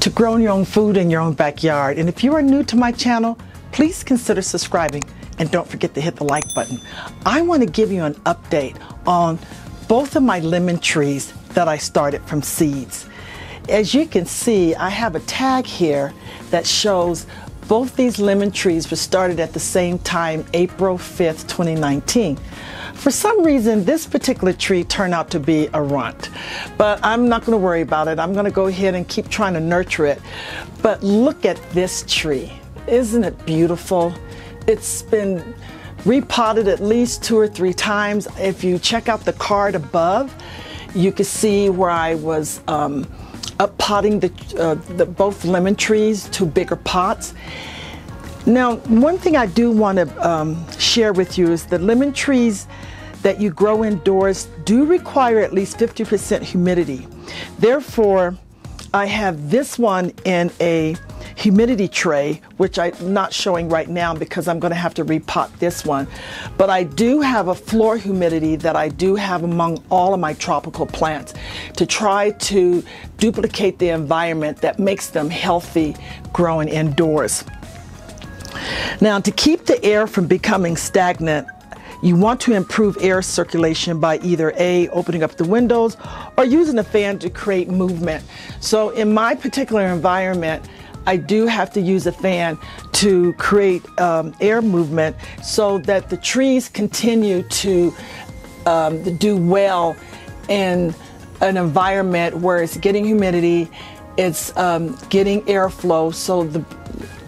To growing your own food in your own backyard. And if you are new to my channel, please consider subscribing and don't forget to hit the like button. I want to give you an update on both of my lemon trees that I started from seeds. As you can see, I have a tag here that shows both these lemon trees were started at the same time, April 5th, 2019. For some reason, this particular tree turned out to be a runt, but I'm not going to worry about it. I'm going to go ahead and keep trying to nurture it. But look at this tree. Isn't it beautiful? It's been repotted at least two or three times. If you check out the card above, you can see where I was um, up potting the, uh, the, both lemon trees to bigger pots. Now, one thing I do want to um, share with you is the lemon trees that you grow indoors do require at least 50% humidity. Therefore, I have this one in a humidity tray, which I'm not showing right now because I'm going to have to repot this one. But I do have a floor humidity that I do have among all of my tropical plants to try to duplicate the environment that makes them healthy growing indoors. Now, to keep the air from becoming stagnant, you want to improve air circulation by either A, opening up the windows or using a fan to create movement. So in my particular environment, I do have to use a fan to create um, air movement so that the trees continue to um, do well in an environment where it's getting humidity, it's um, getting airflow, so the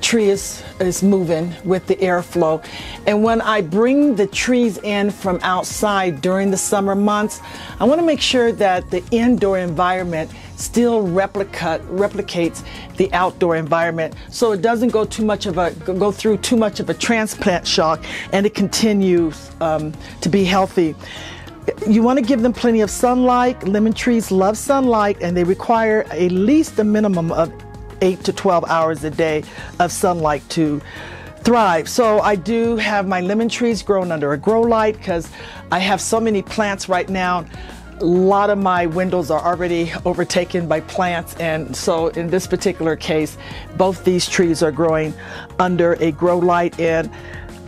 tree is, is moving with the airflow. And when I bring the trees in from outside during the summer months, I want to make sure that the indoor environment still replicate, replicates the outdoor environment. So it doesn't go too much of a go through too much of a transplant shock and it continues um, to be healthy. You want to give them plenty of sunlight. Lemon trees love sunlight and they require at least a minimum of 8 to 12 hours a day of sunlight to thrive. So I do have my lemon trees grown under a grow light because I have so many plants right now. A lot of my windows are already overtaken by plants and so in this particular case both these trees are growing under a grow light and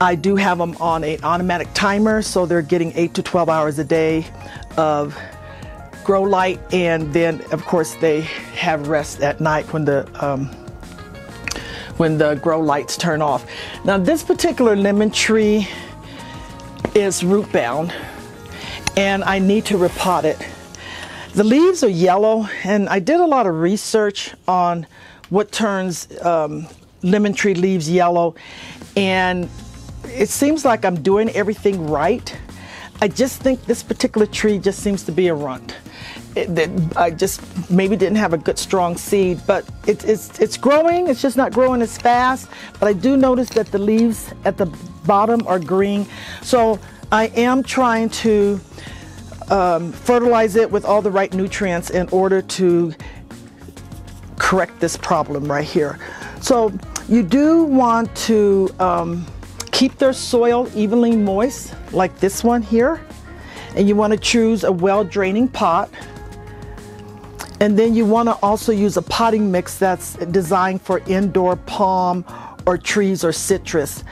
I do have them on an automatic timer so they're getting 8 to 12 hours a day of grow light, and then of course they have rest at night when the um, when the grow lights turn off. Now this particular lemon tree is root bound, and I need to repot it. The leaves are yellow, and I did a lot of research on what turns um, lemon tree leaves yellow, and it seems like I'm doing everything right. I just think this particular tree just seems to be a runt that I just maybe didn't have a good strong seed, but it, it's it's growing. It's just not growing as fast. But I do notice that the leaves at the bottom are green, so I am trying to um, fertilize it with all the right nutrients in order to correct this problem right here. So you do want to um, keep their soil evenly moist, like this one here. And you want to choose a well draining pot. And then you want to also use a potting mix that's designed for indoor palm or trees or citrus.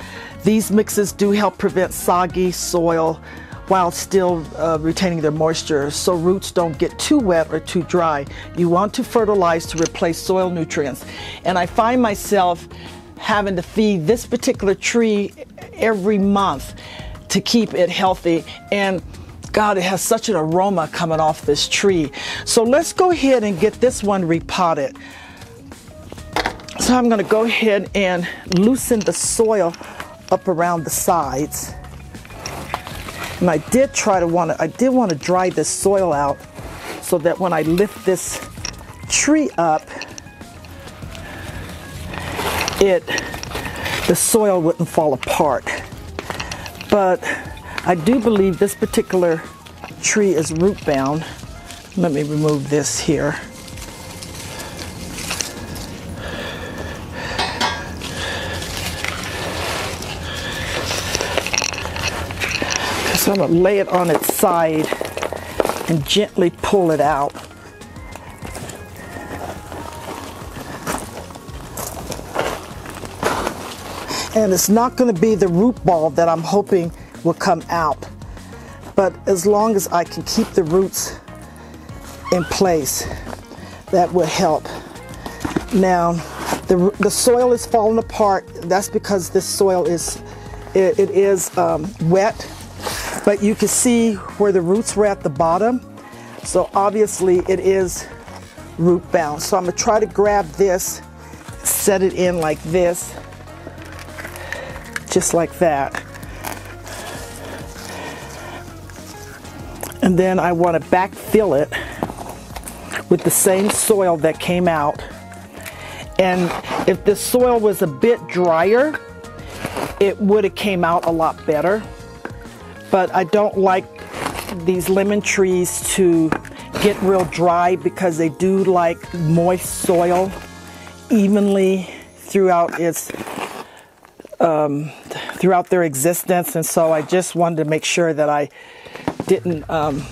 These mixes do help prevent soggy soil while still uh, retaining their moisture so roots don't get too wet or too dry. You want to fertilize to replace soil nutrients. And I find myself having to feed this particular tree every month to keep it healthy. And God, it has such an aroma coming off this tree. So let's go ahead and get this one repotted. So I'm going to go ahead and loosen the soil up around the sides. And I did try to want to, I did want to dry this soil out so that when I lift this tree up, it, the soil wouldn't fall apart. But I do believe this particular tree is root bound. Let me remove this here. So I'm gonna lay it on its side and gently pull it out. And it's not gonna be the root ball that I'm hoping will come out. But as long as I can keep the roots in place, that will help. Now, the, the soil is falling apart. That's because this soil is, it, it is um, wet, but you can see where the roots were at the bottom. So obviously it is root bound. So I'm gonna try to grab this, set it in like this, just like that. And then I want to backfill it with the same soil that came out. And if the soil was a bit drier, it would have came out a lot better. But I don't like these lemon trees to get real dry because they do like moist soil evenly throughout its um, throughout their existence and so I just wanted to make sure that I didn't um,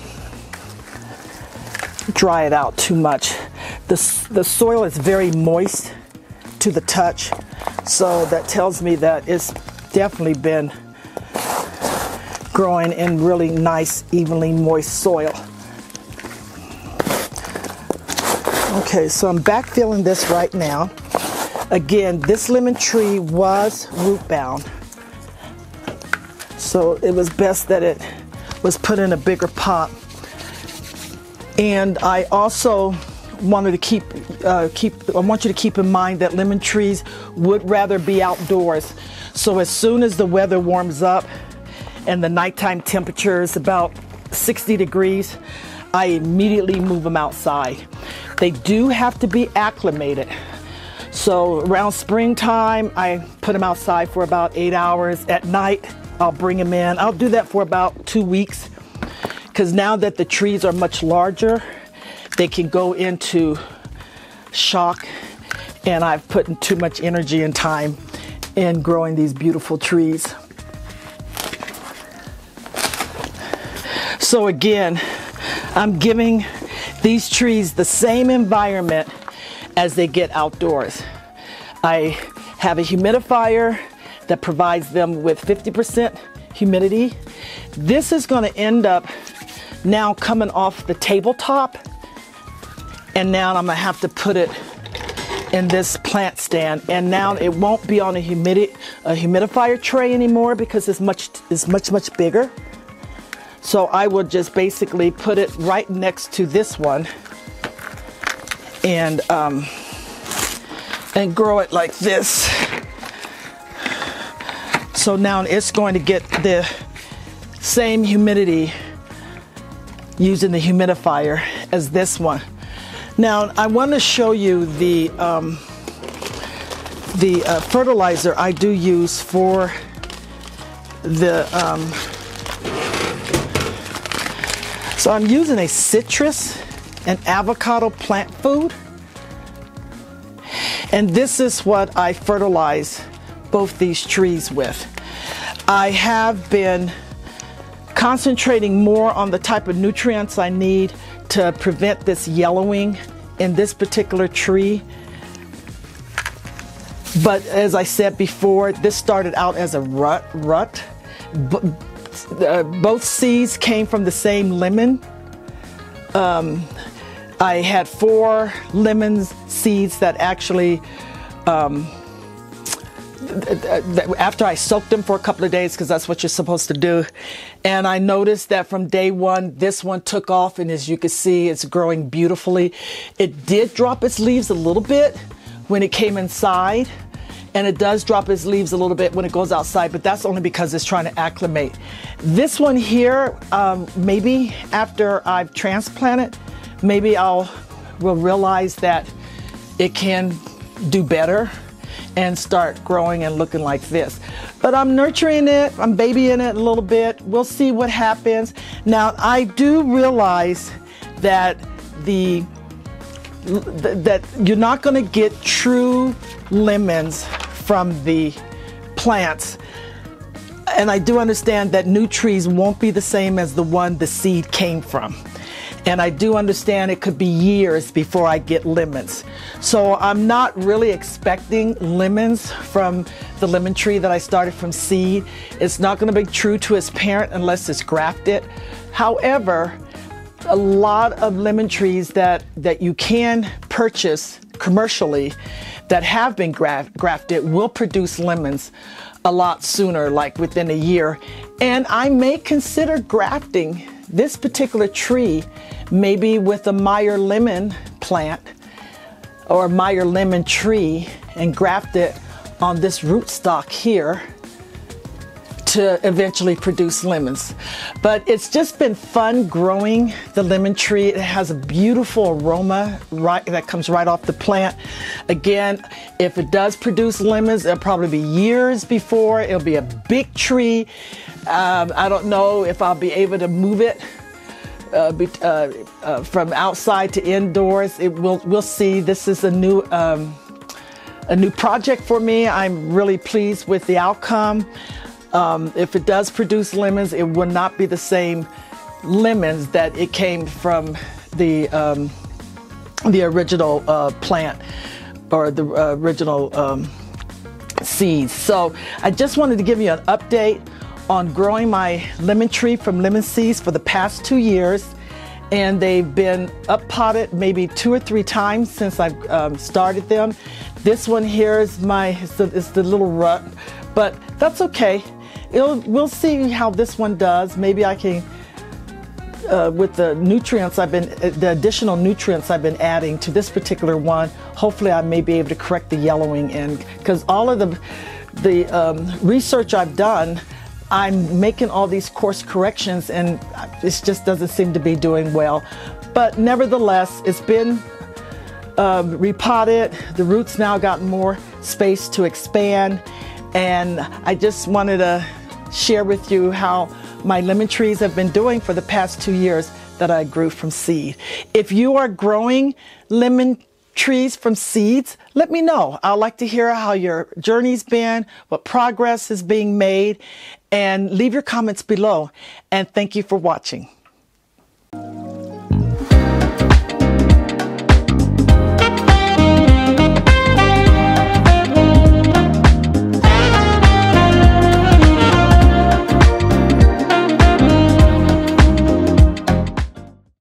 dry it out too much. The, the soil is very moist to the touch, so that tells me that it's definitely been growing in really nice, evenly moist soil. Okay, so I'm backfilling this right now. Again, this lemon tree was root bound. So it was best that it was put in a bigger pot. And I also wanted to keep uh, keep I want you to keep in mind that lemon trees would rather be outdoors. So as soon as the weather warms up and the nighttime temperature is about 60 degrees, I immediately move them outside. They do have to be acclimated. So around springtime, I put them outside for about eight hours. At night, I'll bring them in. I'll do that for about two weeks because now that the trees are much larger, they can go into shock and I've put in too much energy and time in growing these beautiful trees. So again, I'm giving these trees the same environment as they get outdoors. I have a humidifier that provides them with 50% humidity. This is gonna end up now coming off the tabletop and now I'm gonna have to put it in this plant stand. And now it won't be on a, humidi a humidifier tray anymore because it's much it's much much bigger. So I would just basically put it right next to this one and um, and grow it like this so now it's going to get the same humidity using the humidifier as this one. Now I want to show you the um, the uh, fertilizer I do use for the um, so I'm using a citrus and avocado plant food. And this is what I fertilize both these trees with. I have been concentrating more on the type of nutrients I need to prevent this yellowing in this particular tree. But as I said before, this started out as a rut. rut. Uh, both seeds came from the same lemon. Um, I had four lemon seeds that actually um, after I soaked them for a couple of days because that's what you're supposed to do. And I noticed that from day one, this one took off and as you can see, it's growing beautifully. It did drop its leaves a little bit when it came inside and it does drop its leaves a little bit when it goes outside, but that's only because it's trying to acclimate. This one here, um, maybe after I've transplanted, maybe I'll will realize that it can do better and start growing and looking like this. but I'm nurturing it. I'm babying it a little bit. We'll see what happens. Now, I do realize that the that you're not going to get true lemons from the plants. And I do understand that new trees won't be the same as the one the seed came from. And I do understand it could be years before I get lemons. So I'm not really expecting lemons from the lemon tree that I started from seed. It's not going to be true to its parent unless it's grafted. However, a lot of lemon trees that, that you can purchase commercially that have been graft, grafted will produce lemons a lot sooner, like within a year. And I may consider grafting this particular tree maybe with a Meyer lemon plant or Meyer lemon tree and graft it on this rootstock here to eventually produce lemons. But it's just been fun growing the lemon tree. It has a beautiful aroma right that comes right off the plant. Again, if it does produce lemons, it'll probably be years before. It'll be a big tree. Um, I don't know if I'll be able to move it uh, uh, uh, from outside to indoors. It will. We'll see. This is a new. Um, a new project for me. I'm really pleased with the outcome. Um, if it does produce lemons, it will not be the same lemons that it came from the um, the original uh, plant or the uh, original um, seeds. So I just wanted to give you an update on growing my lemon tree from lemon seeds for the past two years. And they've been up potted maybe two or three times since I've um, started them. This one here is my, it's the, it's the little rut, but that's okay. It'll, we'll see how this one does. Maybe I can, uh, with the nutrients I've been, uh, the additional nutrients I've been adding to this particular one, hopefully I may be able to correct the yellowing and because all of the, the um, research I've done, I'm making all these course corrections and it just doesn't seem to be doing well. But nevertheless, it's been um, repotted. The roots now got more space to expand. And I just wanted to share with you how my lemon trees have been doing for the past two years that I grew from seed. If you are growing lemon trees from seeds, let me know. I'd like to hear how your journey's been, what progress is being made, and leave your comments below. And thank you for watching.